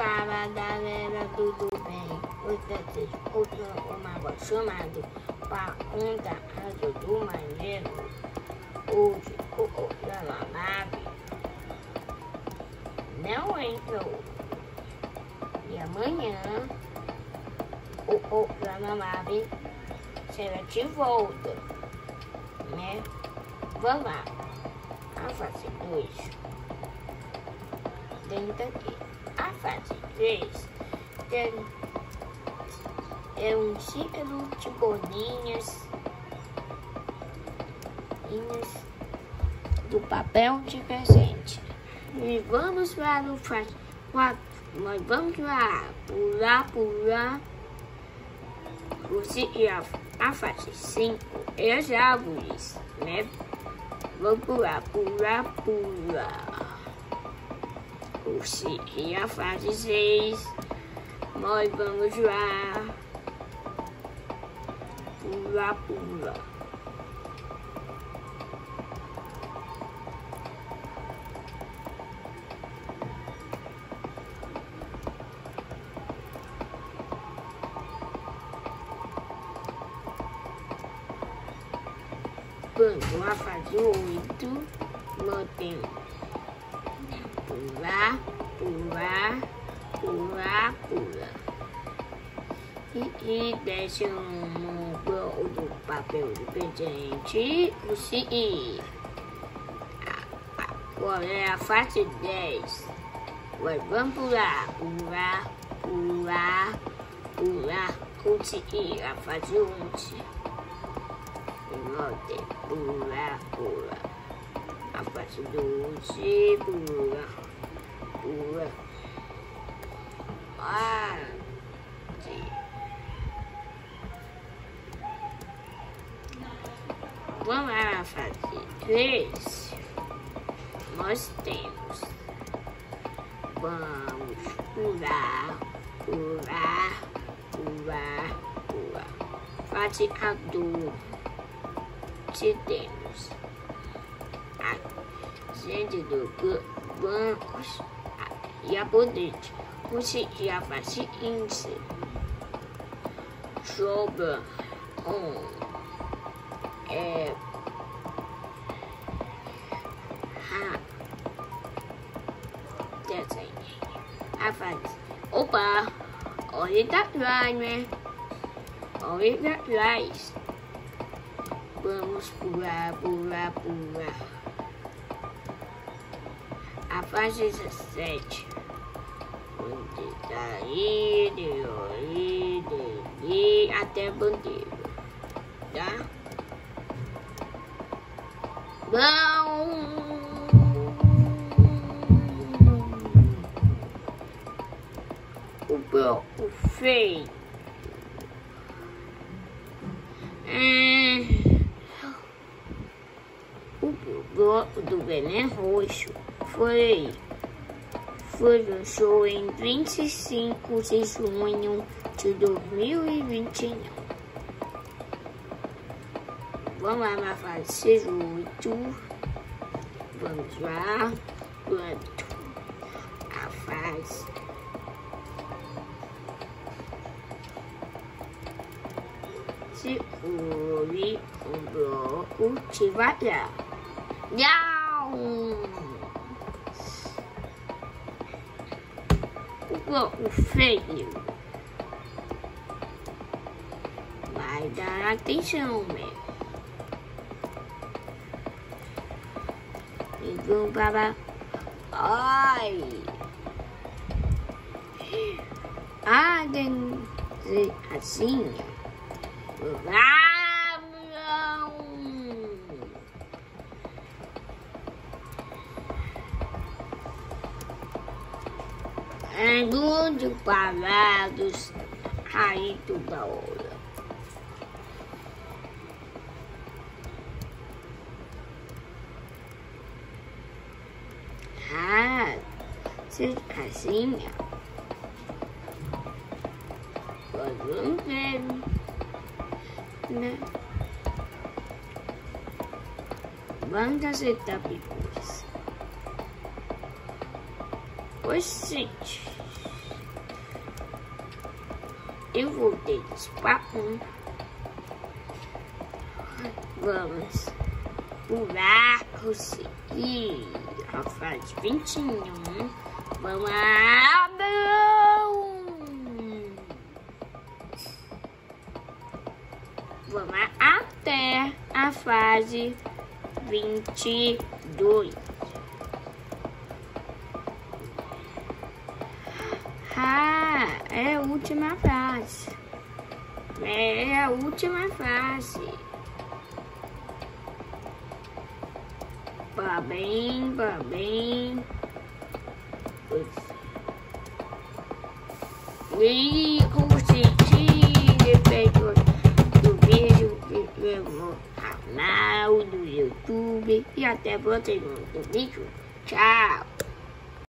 fala galera, tudo bem? Hoje outro uma chamado para contar a do maneiro. Hoje o programa nave não entrou. E amanhã o programa nave será de volta. Né? Vamos lá. A fase 2. Dentro aqui. Fase 3 tem, é um círculo de bolinhas do papel de presente. E vamos para o fase 4. Nós vamos lá, pular, pular. Você e a, fase 5 é as árvores, né? Vamos pular, pular, pular e a fase 6. Nós vamos lá. Pula, pula. Quando a fase 8, mantém pular, pular, pular, pular. E, e desce um bloco do papel de presente. Seguinte. Agora é a fase 10. Agora vamos pular, pular, pular, pular. Conseguir a fase 11. Note, pular, pular a parte doce, pula, pula. Ah, sim. Vamos lá fazer três. Nós temos. Vamos pular, pular, pular, pular. Fazer a dor. Se temos gente do bancos e a potente conseguia fazer índice sobre um é, a desenho a fazer opa olha tá atrás né? Olha tá atrás vamos pular pular pular. A fase 17. Daí, de ali, até bandeira. Tá? Bom. O bloco feito. É, o bloco do veneno roxo foi, foi no show em 25 de junho de 2021. Vamos lá na fase 8. Vamos lá. Quanto a fase segure um bloco devagar. Não! O feio. Vai dar atenção, meu. E vamos para... Ai! Ah, assim. Ah! Agudo parados, aí toda hora. Ah, assim, vamos ver, né? Vamos acertar picos. Oxente. Eu voltei para um. Vamos pular, conseguir a fase 21. Vamos lá, Vamos até a fase 22. Ah, é a última fase. É a última fase. Parabéns, parabéns. E consegui efeito do vídeo no canal do YouTube. E até o próximo vídeo. Tchau.